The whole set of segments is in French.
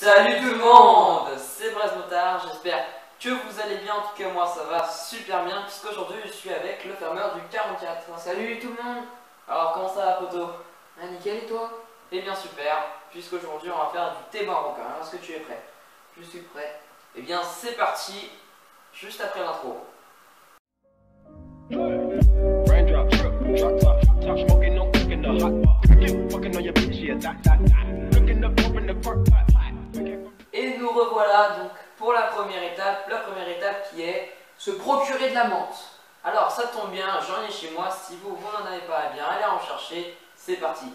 Salut tout le monde C'est Braz Motard, j'espère que vous allez bien, en tout cas moi ça va super bien puisqu'aujourd'hui je suis avec le fermeur du 44. Salut tout le monde. Alors comment ça va poto Ah nickel et toi? Eh bien super, puisqu'aujourd'hui on va faire du thé marocain, est-ce que tu es prêt? Je suis prêt. Eh bien c'est parti, juste après l'intro. Revoilà donc pour la première étape, la première étape qui est Se procurer de la menthe. Alors ça tombe bien, j'en ai chez moi, si vous, vous n'en avez pas, eh bien allez en chercher, c'est parti.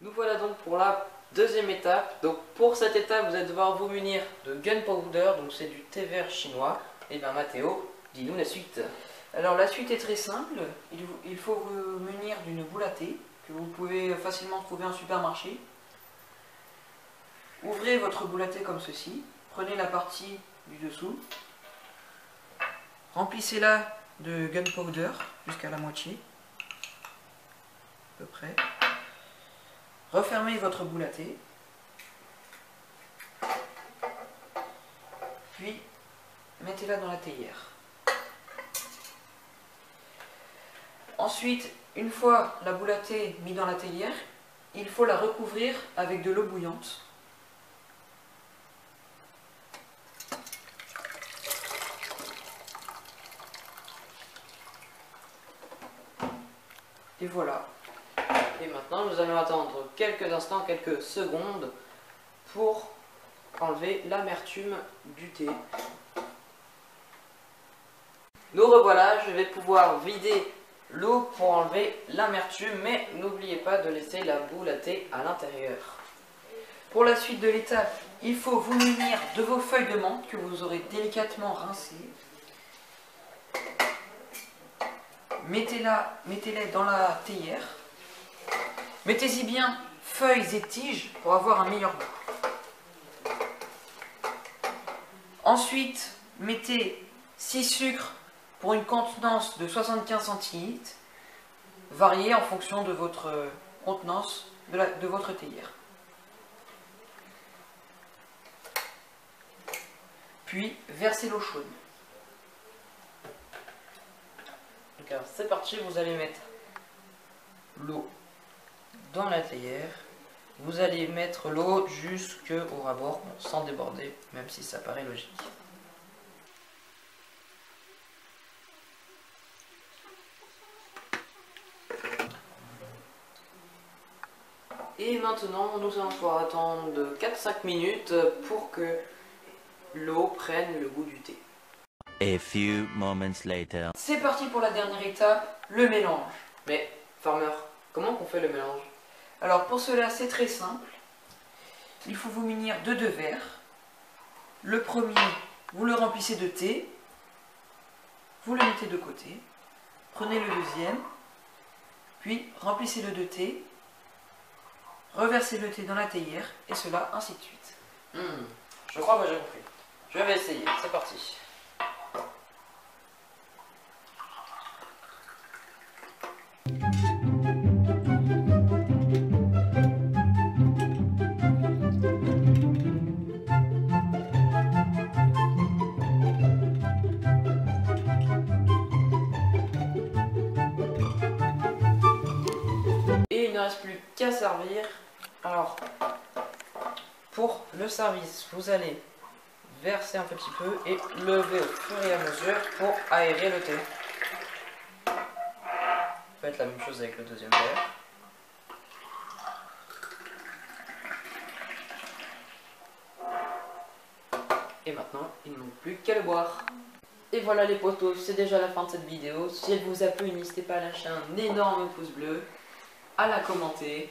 Nous voilà donc pour la deuxième étape. Donc pour cette étape, vous allez devoir vous munir de gunpowder, donc c'est du thé vert chinois. Et bien Mathéo, dis-nous la suite. Alors la suite est très simple. Il, faut vous munir d'une boule à thé que vous pouvez facilement trouver en supermarché. Ouvrez votre boule comme ceci. Prenez la partie du dessous. Remplissez-la de gunpowder jusqu'à la moitié. À peu près. Refermez votre boule. Puis mettez-la dans la théière. Ensuite, une fois la boule à thé mise dans la théière, il faut la recouvrir avec de l'eau bouillante. Et voilà. Et maintenant, nous allons attendre quelques instants, quelques secondes pour enlever l'amertume du thé. Nous revoilà, je vais pouvoir vider l'eau pour enlever l'amertume, mais n'oubliez pas de laisser la boule à thé à l'intérieur. Pour la suite de l'étape, il faut vous munir de vos feuilles de menthe que vous aurez délicatement rincées. Mettez-la- Mettez-les dans la théière. Mettez-y bien feuilles et tiges pour avoir un meilleur goût. Ensuite, mettez 6 sucres pour une contenance de 75 centilitres, variée en fonction de votre contenance de, votre théière. Puis, versez l'eau chaude. C'est parti, vous allez mettre l'eau dans la théière. Vous allez mettre l'eau jusqu'au rabord, sans déborder, même si ça paraît logique. Et maintenant, nous allons pouvoir attendre de 4-5 minutes pour que l'eau prenne le goût du thé. A few moments later. C'est parti pour la dernière étape, le mélange. Mais, farmer, comment qu'on fait le mélange? Alors pour cela, c'est très simple. Il faut vous munir de deux verres. Le premier, vous le remplissez de thé. Vous le mettez de côté. Prenez le deuxième. Puis remplissez-le de thé. Reversez le thé dans la théière. Et cela, ainsi de suite. Hmm, je crois que j'ai compris. Je vais essayer, c'est parti. Et il ne reste plus qu'à servir. Alors, pour le service, vous allez verser un petit peu et lever au fur et à mesure pour aérer le thé. Faites la même chose avec le deuxième verre. Et maintenant, il ne manque plus qu'à le boire. Et voilà les potos, c'est déjà la fin de cette vidéo. Si elle vous a plu, n'hésitez pas à lâcher un énorme pouce bleu, à la commenter,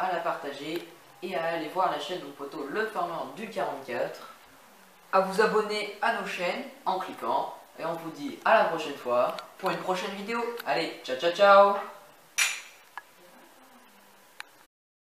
à la partager et à aller voir la chaîne de mon poteau Le Farmer du 44 À vous abonner à nos chaînes. en cliquant. Et on vous dit à la prochaine fois pour une prochaine vidéo. Allez, ciao ciao ciao